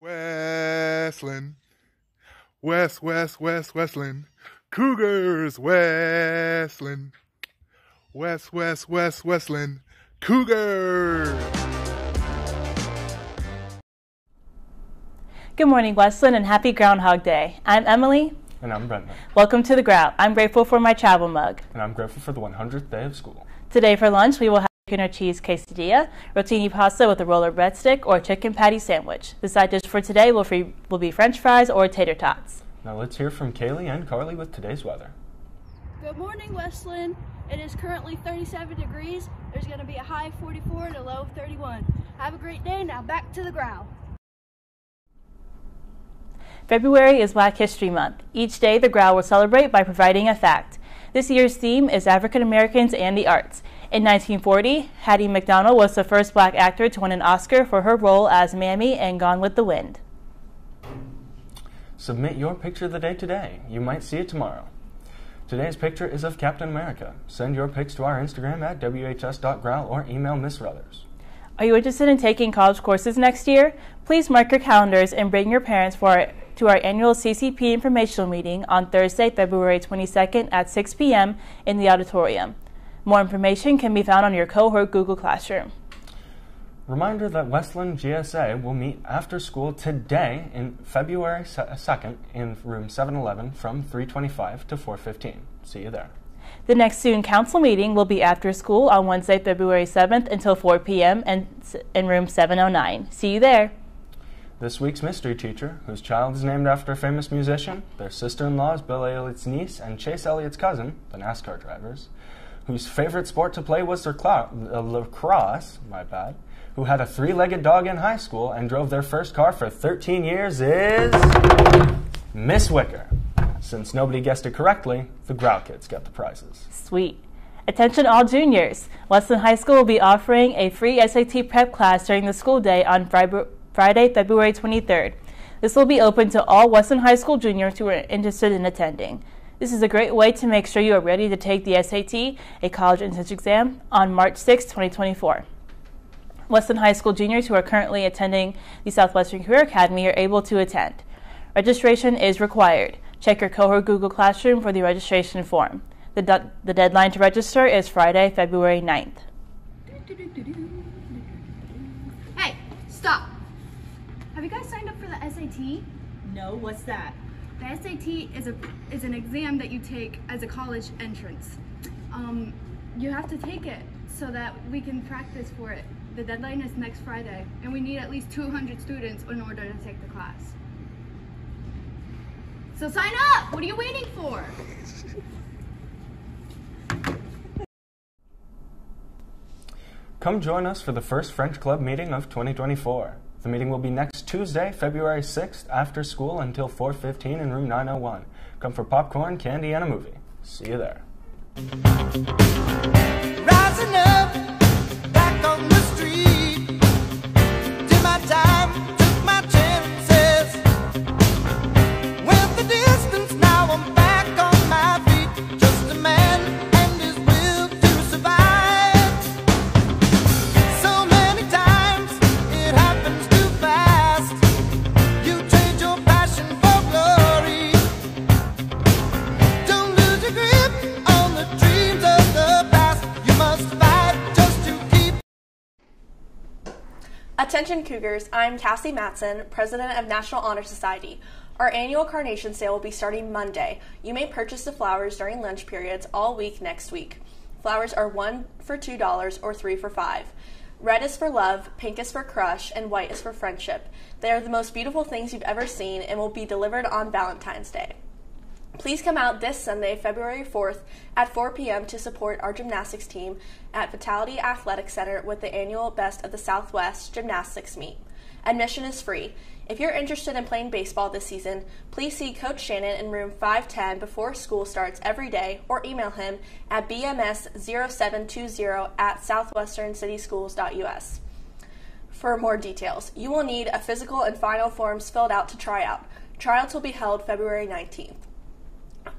Westland. West, West, West, Westland. Cougars, Westland. West, West, West, Westland. Cougars. Good morning, Westland, and happy Groundhog Day. I'm Emily. And I'm Brendan. Welcome to the Growl. I'm grateful for my travel mug. And I'm grateful for the 100th day of school. Today for lunch, we will have chicken or cheese quesadilla, rotini pasta with a roller breadstick, or chicken patty sandwich. The side dish for today will, free, will be french fries or tater tots. Now let's hear from Kaylee and Carly with today's weather. Good morning, Westland. It is currently 37 degrees. There's going to be a high of 44 and a low of 31. Have a great day. Now back to the growl. February is Black History Month. Each day, the Growl will celebrate by providing a fact. This year's theme is African Americans and the Arts. In 1940, Hattie McDaniel was the first black actor to win an Oscar for her role as Mammy in Gone with the Wind. Submit your picture of the day today. You might see it tomorrow. Today's picture is of Captain America. Send your pics to our Instagram at whs.growl or email Miss Ruthers. Are you interested in taking college courses next year? Please mark your calendars and bring your parents for our, to our annual CCP informational meeting on Thursday, February 22nd at 6 p.m. in the auditorium. More information can be found on your cohort Google Classroom. Reminder that Westland GSA will meet after school today in February 2nd in room 711 from 325 to 415. See you there. The next student council meeting will be after school on Wednesday, February 7th until 4 p.m. in, in room 709. See you there. This week's mystery teacher, whose child is named after a famous musician, their sister in law is Bill Elliott's niece and Chase Elliott's cousin, the NASCAR drivers, whose favorite sport to play was uh, lacrosse, my bad, who had a three legged dog in high school and drove their first car for 13 years, is Miss Wicker. Since nobody guessed it correctly, the Growl Kids get the prizes. Sweet. Attention all juniors. Westland High School will be offering a free SAT prep class during the school day on Friday, February 23rd. This will be open to all Westland High School juniors who are interested in attending. This is a great way to make sure you are ready to take the SAT, a college entrance exam, on March 6, 2024. Westland High School juniors who are currently attending the Southwestern Career Academy are able to attend. Registration is required. Check your cohort Google Classroom for the registration form. The, de- the deadline to register is Friday, February 9th. Hey, stop! Have you guys signed up for the SAT? No, what's that? The SAT is a is an exam that you take as a college entrance. Um, you have to take it so that we can practice for it. The deadline is next Friday, and we need at least 200 students in order to take the class. So sign up! What are you waiting for? Come join us for the first French Club meeting of 2024. The meeting will be next Tuesday, February 6th, after school until 4.15 in room 901. Come for popcorn, candy, and a movie. See you there. Rising up. Attention Cougars, I'm Cassie Matson, President of National Honor Society. Our annual carnation sale will be starting Monday. You may purchase the flowers during lunch periods all week next week. Flowers are one for $2 or three for 5 Red is for love, pink is for crush, and white is for friendship. They are the most beautiful things you've ever seen and will be delivered on Valentine's Day. Please come out this Sunday, February 4th at 4 p.m. to support our gymnastics team at Vitality Athletic Center with the annual Best of the Southwest Gymnastics Meet. Admission is free. If you're interested in playing baseball this season, please see Coach Shannon in room 510 before school starts every day or email him at bms0720 at southwesterncityschools.us. For more details, you will need a physical and final forms filled out to try out. Tryouts will be held February 19th.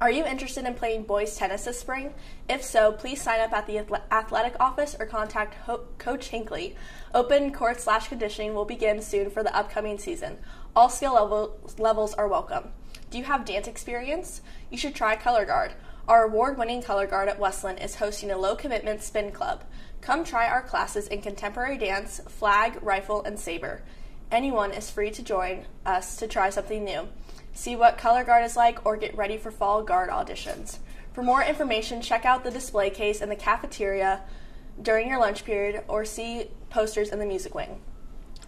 Are you interested in playing boys tennis this spring? If so, please sign up at the athletic office or contact Ho- Coach Hinckley. Open court slash conditioning will begin soon for the upcoming season. All skill level- levels are welcome. Do you have dance experience? You should try Color Guard. Our award winning color guard at Westland is hosting a low commitment spin club. Come try our classes in contemporary dance, flag, rifle, and saber. Anyone is free to join us to try something new. See what color guard is like or get ready for fall guard auditions. For more information, check out the display case in the cafeteria during your lunch period or see posters in the music wing.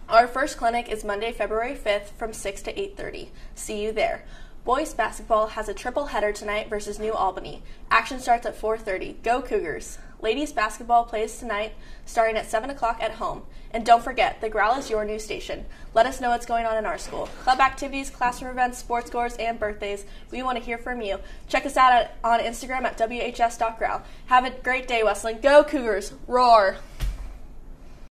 Our first clinic is Monday, February 5th from 6 to 8:30. See you there. Boys basketball has a triple header tonight versus New Albany. Action starts at 4:30. Go Cougars! Ladies basketball plays tonight, starting at 7 o'clock at home. And don't forget, the Growl is your new station. Let us know what's going on in our school. Club activities, classroom events, sports scores, and birthdays. We want to hear from you. Check us out at, on Instagram at whs.growl. Have a great day, Westland. Go Cougars! Roar!